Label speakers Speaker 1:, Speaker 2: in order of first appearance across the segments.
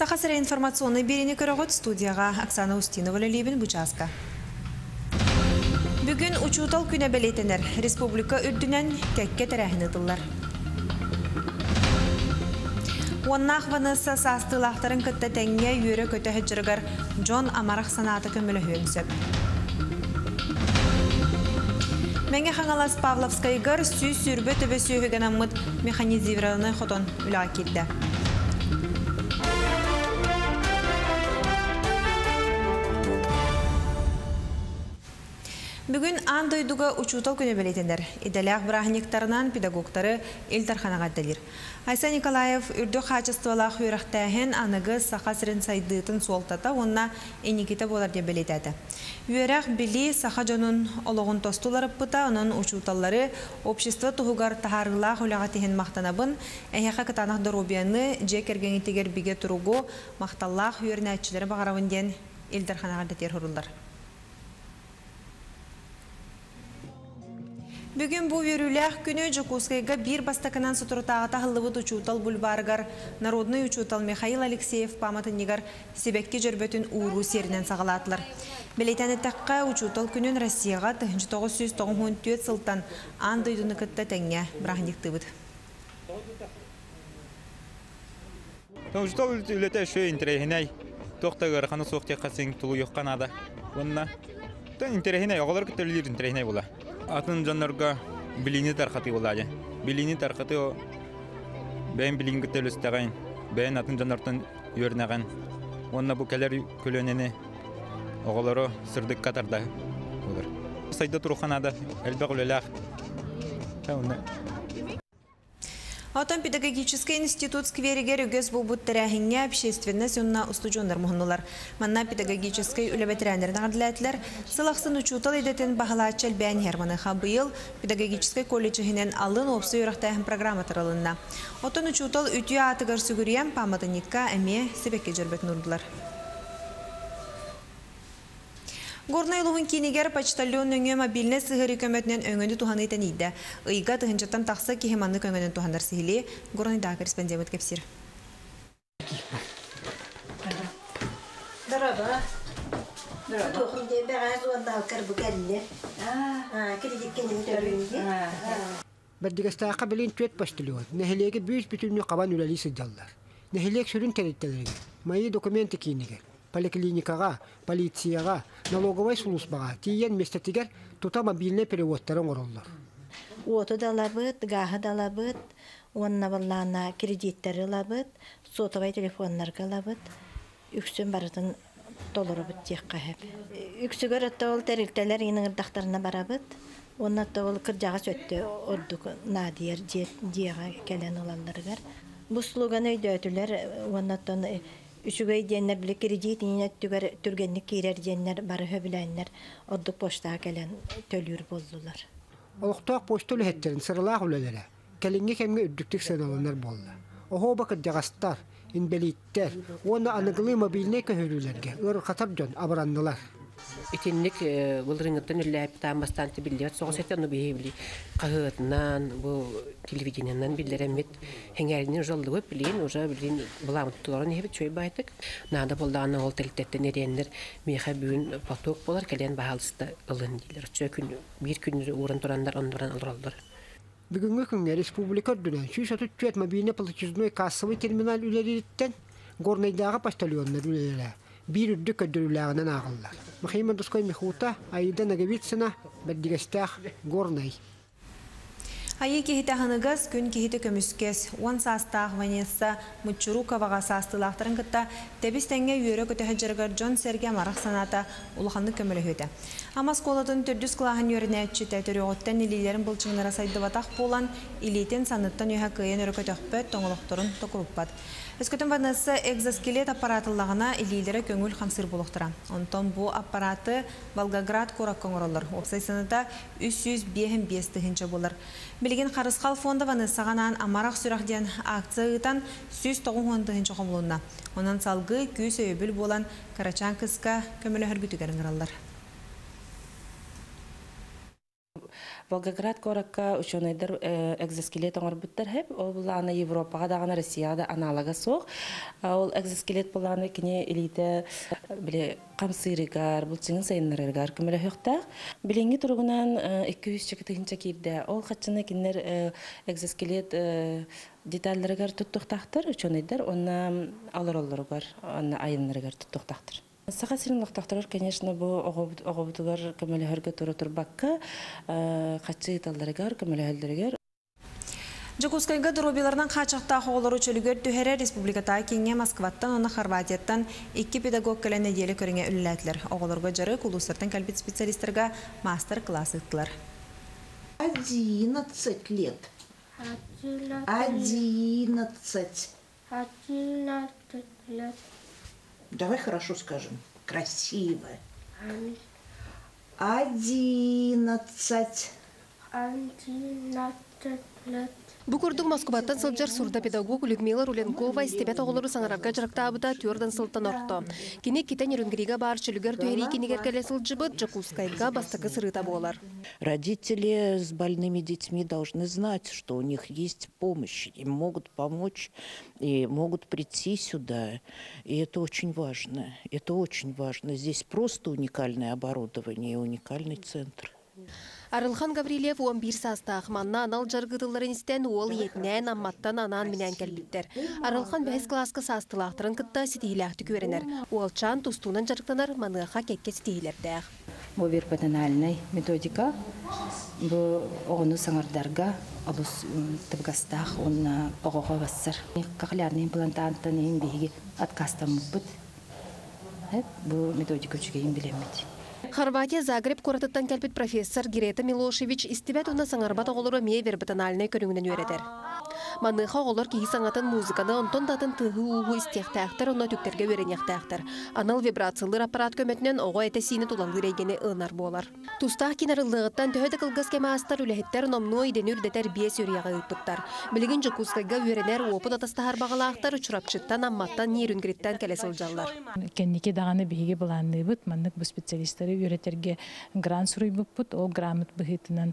Speaker 1: Сахасыра информационный берені көрігіт студияға Оксана Устинова Лебін Бучаска. Бүгін учутал күні белетенер республика үрдінен кәкке тәрәхін ұтылар. Оннақ ванысы састылақтарын кітті тәңге үйірі көті Джон Амарақ санаты көмілі хөнсіп. Мәңе хаңалас Павловскайгар сүй сүрбі төбі сүйігін аммыт механизированы хотон үлі Бүгін ан дойдуға учутал күні белетендер. Иделяқ брахниктарынан педагогтары Илтарханаға дәлір. Айса Николаев үрді қачыстывалақ үйрақтәхен анығы сақа сірін сайдыытын суолтата, онна еникеті болар деп белетәді. Үйерақ білі сақа жонын олығын тостуларып бұта, оның учуталлары общество тұғығар тахарылақ үліға теген мақтанабын, әйеқа кытанақ дұробияны жекергенетегер біге тұруғы мақталлақ үйерін әтчілері бағарауын ден Илтарханаға дәтер хұрылдар. Бүгін бұл өріләқ күні Жукускайға бір бастакынан сұтыртағыта ғылыбыт учутал бульбаргар Народный учутал Михаил Алексеев паматынегар себекке жүрбөтін уыру серінен сағалатылар. Белейтәні таққа учутал күнін Россияға 1994 сылтан андойдыны күтті тәңе брахник тыбыт.
Speaker 2: Учутал үлеті шөй интерехінәй. Тоқтағыр қаны соқты қасың тұлу yoqqan ада. Онна. Тан интерехінәй, оғалар күттерлер интерехінәй бола. Атын жаннарға билини тарқаты болады. Билини тарқаты о бәйін билин үстәғайын. Бәйін атын жаннартын өрнәған. Онна бұ кәлер көлөнені оғалары сырдық қатарда olur. Сайда тұруханада әлбәқ өлеләқ.
Speaker 1: Алтан педагогический институт скверигер үгіз бұл бұт тәрәхіңе общественность онна устужондар мұхынылар. Манна педагогический үләбетерәнерін ағдыләтілер сылақсын учутал едетін бағалатчал бән херманы қабыйыл педагогический колледжігінен алын опсы үйрақтайын программа таралынна. Отын учутал үтіе атығыр сүгірген памадыникка әме себекке жүрбет нұрдылар. Горнай лугун кинигер почтальон өңө мобильне сыгыры көмөтнен өңөнү туханы итен. Ыйга тыгынчаттан такса кихеманны көңөнүн тухандар сихили. Горнайда корреспондент кепсир.
Speaker 3: Дорога. Тухунде бәгәз онда кырбы кәлле. Аа, кредит кенен төрүнде.
Speaker 4: Бәрдігістааққа білін төт бастылуын. Нәхілеге бүйіс бүтінні қабан үләлі сыдаллар. Нәхілек сүрін тәреттелерге. Майы документы кейінігер. Поликлиникаға, полицияға, налоговай сулусбаға тиен местетігер тута мобильный переводтарын ороллар.
Speaker 3: Ото да лабыт, гахы да лабыт, онна баллана кредиттері лабыт, сотовай телефонларға лабыт, үксін барытын толыры бұт тек қағып. Үксігер отта ол тәрілтелер енің ырдақтарына барабыт, онна отта ол кыржаға сөтті ордук надиер дияға кәлен олаларығар. Бұл слуганы өйдөтілер, онна оттан Үсүгөй диэннер биле кредит ине түгер түргенник кирер диэннер бары хөбүләннер ордук поштаа келен төлүр болдулар.
Speaker 4: Олықтақ постол хеттерін сырылақ үлелері. Кәлінге кәмге үддіктік сыналанар болды. Охо бақыт жағастар, инбелиттер, оны анығылы мобильный көһөрүлерге ыр қатар жон абырандылар.
Speaker 5: Итинник бул рынгыттан үлләп таамастан тибиллер соғсеттен бейбли кахытынан бу телевидениянан биллеремит хеңәринен жоллы билин уже билин буламыт туларын хебит чөй байтык нада болдааны ол телтеттен эреннер меха бүгүн поток болар келен баалыста ылын дилер. Чө күн бир күн урын турандар ондан алралдар
Speaker 4: Бүгінгі күнге республика дүнен сүйс отут түйет мобильный платежной кассовый терминал үлелеріттен горнайдағы почтальоннар үлелері бир үрдү көдүрүләгенен агыллар. Мөхәммәд Дускай Мехута Айда Нагавицина бәддигәстәх горнай.
Speaker 1: Айы кехите ханығыз күн кехите көміскес, он састақ Ванесса Мучурукаваға састылақтарын кітта тәбіс тәңге үйері көтіхі жырғыр Джон Серге марақ саната улаханды көмілі хөті. Амас қолатын түрдіс қылағын үйеріне әтші тәтірі оттан бұлчыңлара сайдыватақ болан илейтен саныттан үйе күйен өрі көтіқпөт тоңылықтырын токуруппат. Өскөтін Ванесса экзоскелет аппаратылағына илилері көңіл қамсыр болуқтыра. Онтон бұл аппараты Волгоград қорак көңіролыр. Оқсай саныта 305 тігінші болыр. Билеген Қарысқал фонда Ванессағанан амарақ сүрақден акция ұтан 190 тігінші қомылуына. Онан салғы күйс өйбіл болан Карачан кыска көмілі хүргітігерін ғыралар.
Speaker 6: Волгоград коракка ученыйдар экзоскелет оңорбуттар хеп. Ол буланы Европага дагы Россияда аналога соқ. Ол экзоскелет буланы кине элите биле камсырыгар, булчыңын сайыннарыгар көмөлө хөктак. Биленги тургунан 200 чекетинче кирде. Ол качаны кинер экзоскелет детальдерігер тұттықтақтыр, ученыйдар, оны алыр оларығар, оны айынларығар тұттықтақтыр. Сақа сирин лақтақтырыр, конечно, бұл оғобытығар көмөліхерге тұры тұрбаққа, қатшы италдарығар, көмөліхелдерігер.
Speaker 1: Жакускайга дробиларынан қачақта хоғылары чөлігер түхәрі республиката кеңе Москваттан, оны Хорватияттан екі педагог кәлі неделі көріңе үліләтілер. Оғыларға жары специалистерға мастер-класс ыттылар.
Speaker 7: 11 лет. Одиннадцать.
Speaker 8: Одиннадцать лет.
Speaker 7: Давай хорошо скажем. Красиво. Одиннадцать.
Speaker 8: Одиннадцать
Speaker 9: Букурдук Москваттан сылжар сурда педагог Людмила Руленкова истебет оголору саңарарга жарактаабыта түрден сылтан орто. Кини китен үрүнгрига бар чүлүгер төһери кинигер келе сылжыбыт Жакускайга бастакы сырыта болар.
Speaker 7: Родители с больными детьми должны знать, что у них есть помощь. Им могут помочь и могут прийти сюда. И это очень важно. Это очень важно. Здесь просто уникальное оборудование и уникальный центр.
Speaker 9: Арылхан Гаврилев 11 састақ манна анал жаргыдыларын істен ол етінен амматтан анан менен келбиттер. Арылхан бәйіз класска састылақтырын кытта сетейләхті көренер. Ол чан тустунан жаргтанар маныға кекке сетейлердәқ.
Speaker 10: Бу вербатанальный методика. Бу оғыны саңардарға алыс тыбгастақ онна оғыға бассыр. Қақлярны имплантантын ең бейге откастам бұд. Бу методика үчігейін білемеді.
Speaker 9: Хорватия Загреб коратыттан кәлпет профессор Герета Милошевич истибет уна саңарбат оголору мие вербатанальный көрүңүнөн үйретер. Маныха оголор киһи саңатын музыканы онтон датын тыһы уһу истиэхтээхтер онно түктерге үөреньяхтээхтер. Анал вибрациялыр аппарат көмөтүнөн ого этесини тулалыр эйгени ынар болар. Тустаах кинарыллыгыттан төһөдө кылгас кемаастар үлэхиттер номну идени үрдетер бие сөрияга ыппыттар. Билигин жокускайга үөренер опут атастахар багалаахтар учурапчыттан амматтан нирүнгриттен келе сылжаллар.
Speaker 11: Кенники даганы биһиги буланныбыт, маннык бу специалисттары үйрәтергә грант суруйбыппыт, ол грамот быһытынан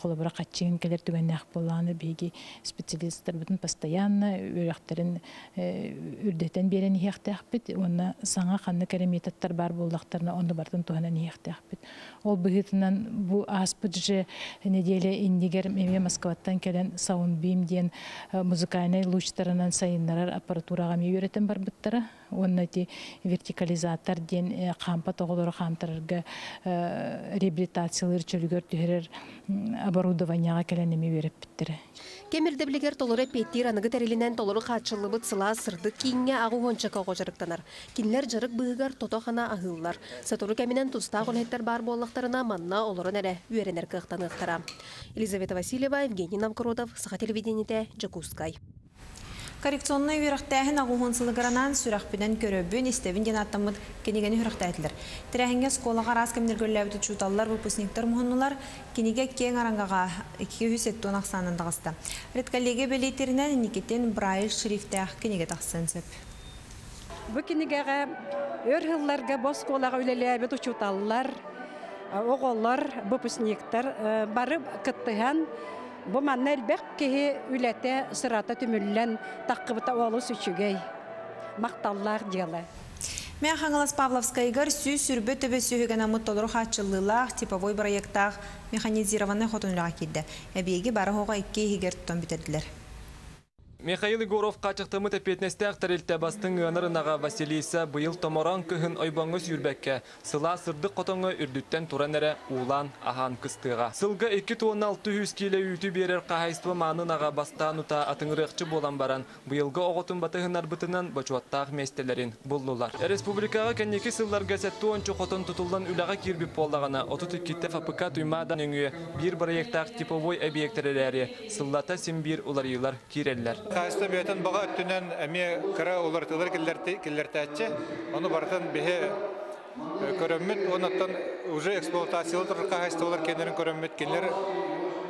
Speaker 11: колобра катчыгын келер түгәннәк буланы биһиги специалисттар бутын постоянно үрәхтерин үрдәтен берен ихтәхбит, онна саңа ханны кереметтар бар буллактарына онда бартын туһанан ихтәхбит. Ол быһытынан бу аспыт же неделе индигер меме Москваттан келен саун бим ден музыкальный лучтарынан сайыннарар аппаратурага ме үйрәтен бар биттара. Онна ти вертикализатор ден кампа тоголор хамтарга реабилитациялар чөлгөр түһәрер оборудованияга келен эме берип биттер.
Speaker 9: Кемирде билигер толоры петтир аныгы терилинен толоры качылыбыт сыла сырды кинге агу гончака гожарыктанар. Кинлер жарык быгар тотохана ахыллар. Сатору кеминен туста гонеттер бар боллактарына манна олорун эре үеренер кыктаныктара. Елизавета Васильева, Евгений Новгородов, Саха телевидениете, Джакускай.
Speaker 1: Коррекционный үйрақтәхін ағуғын сылығыранан сүрақпінен көрөбін істебін ген аттамыд кенегені үйрақтәйтілер. Тірәхінге сколаға раз кемнергөлләбіті чуталлар выпускниктар мұхыннулар кенеге кен араңғаға 200 тон ақсанындағысты. Редколлеге белейтерінен Никитен Брайль шрифтәқ кенеге тақсын сөп.
Speaker 12: Бұл кенегеға өр ғылларға бос колаға үлеләбіті чуталлар, оғолар, выпускниктар бары кыттыған Бу манна элбек кеһи үләтә сырата түмүллән таққыбыта олы сүчүгей. Мақталлар дияла.
Speaker 1: Мен хаңалас Павловскайгар сүй сүрбі төбе сүйіген амыт толыру хатчылылақ типовой проекттақ механизированный хотунлаға келді. Әбейге бары хоға ikki хигер тұтан бітерділер.
Speaker 13: Михаил Егоров қачықтымы тәпетнесті ақтарелті бастың ғанырынаға Василиса бұйыл томоран күхін ойбаңыз үрбәкке сыла сырдық қотыңы үрдіттен туран әрі улан ахан кыстыға. Сылға 2-600 келі үйті берер қағайстығы маңынаға бастан ұта атыңырықчы болан баран бұйылғы оғытын батығын арбытынан бачуаттақ местелерін бұллылар. Республикаға кәнекі сылларға сәтті ончы қотын тұтылдан үліға кирбіп болдағына 32 фапыка тұймадан өңі бір проекттақ типовой объекттері сыллата уларыйлар киреллер.
Speaker 14: Кайста бетен бага өттүнен эми кыра улар тылар киллерти киллертачы. Оны бартан бихе көрөммүт, онаттан уже эксплуатациялы тур кайста улар кенерин көрөммүт, кенер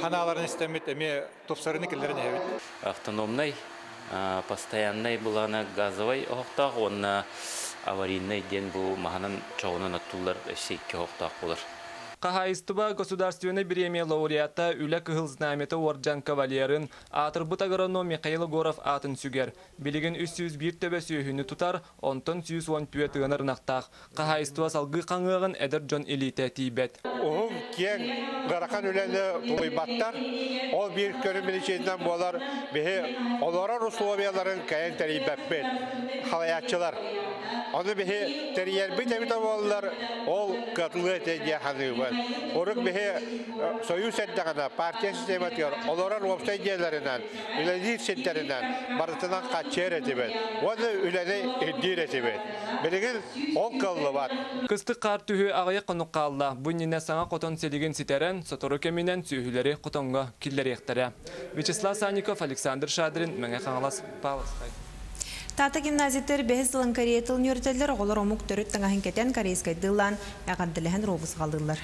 Speaker 14: ханаларын истемит, эми топсарыны киллерин хебит.
Speaker 15: Автономный, постоянный булана газовый охтак, онна аварийный ден бу маханан чоғынан аттулар сейкке охтак булар.
Speaker 13: Қахайыстыба государственный премия лауреата үлі кыһыл знаметі Орджан кавалерын атырбыт агроном Михаил Горов атын сүгер. Билеген 301 төбе сүйіні тұтар, онтон 110 пүйе тығыныр нақтақ. Қахайыстыба салғы қаңығын әдір Джон Элите тейбет.
Speaker 16: Оғым кен ғарақан үләні тұлайбаттар, ол бір көрімін ішетінен болар, бейі оларар условияларын кәйін тәрейбәппен, халаятчылар. Оны бейі тәрейер бит әбіт болар, ол қатылы әтәдия ханығын. Орық бейі союз әттіғана, партия систематер, оларар опсай дияларынан, үләні сеттерінен, барытынан қатчер әтебет. Оны үләні әддер әтебет. Білігін ол қалды бар.
Speaker 13: Кысты қар түхі ағайы қонық қалды. Бұнніне саңа қотон селеген ситерен, сотору кемінен сүйхілері қотонға киллер ектірі. Вячеслав Санников, Александр Шадрин, мәңе қаңылас Павловскай.
Speaker 1: Тата гимназиттер бәхіз дылын Корея оғылар омук төріт таңахын кетен корейскай дылан, әғадділіхін робыз қалдылар.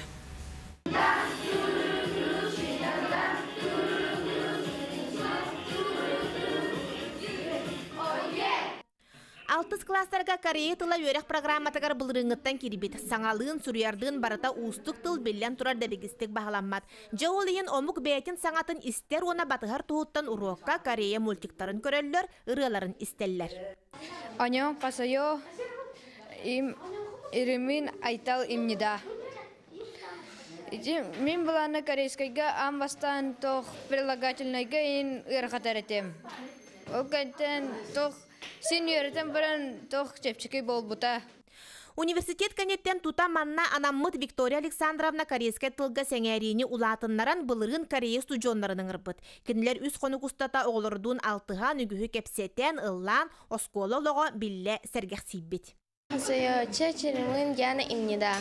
Speaker 17: Алтыс класстарға Корея тыла өрек программатыгар бұлырыңыттан кирбит. Саңалыын сүрүярдыын барыта устук тыл беллен турар дебегистик бағаламмат. Жауылыйын омук бәйтін саңатын истер она батыгар туһуттан урокка Корея мультиктарын көрөллөр, ырыларын истеллер.
Speaker 18: Аньон касайо им айтал имнида. Ити мин буланы корейскайга ам бастан тох прилагательныйга ин ырхатаретем. Ол кайтен тох баран тох чепчикей болбута.
Speaker 17: Университет канеттен тута манна анаммыт Виктория Александровна корейская тылга сәңәрини улатыннаран былырын Корея студионларының ырбыт. Кинилер үс қону кустата оғылырдун алтыға нүгіхі кепсетен ыллан осколы лого билле сәргәх сейббет.
Speaker 8: Касайо чечеримин яна имнида.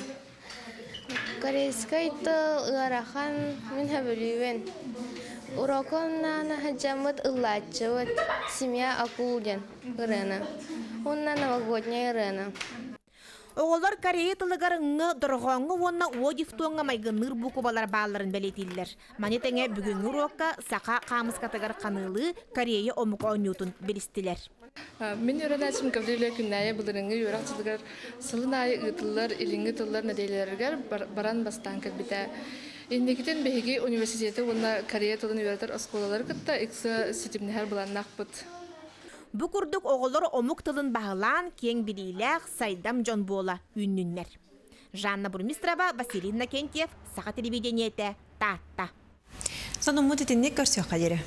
Speaker 8: Корейской тыл ыарахан мин хабылювен. Урокон нана хаджамыт. Семья акулден ырына. Унна новогодняя ырына.
Speaker 17: Оғолар Корея тылыгар ыңы дұрғаңы онна одив туңа майгыныр буку балар баларын бәлетиллер. Манетеңе бүгінгі урокка сақа қамыс катыгар қанылы Корея омук ойнютун білістілер.
Speaker 19: Мен өйрәнәсем Гаврилия Күннәе булырыңы юрак чылгар сылын айы ытыллар, илинге тыллар нәдейләргә баран бастан кәлбитә. Индекитен беги университеты онна Корея тылын өйрәтер осколалар кытта икса ситимнәһәр булан нақпыт.
Speaker 17: Бу курдук оголор омук тылын бағылан кең билилях сайдам жон бола үннүннер. Жанна Бурмистрова, Василий Накентьев, Саха телевидениете, Та-та.
Speaker 1: Сануммут итинник көрсөк қадері.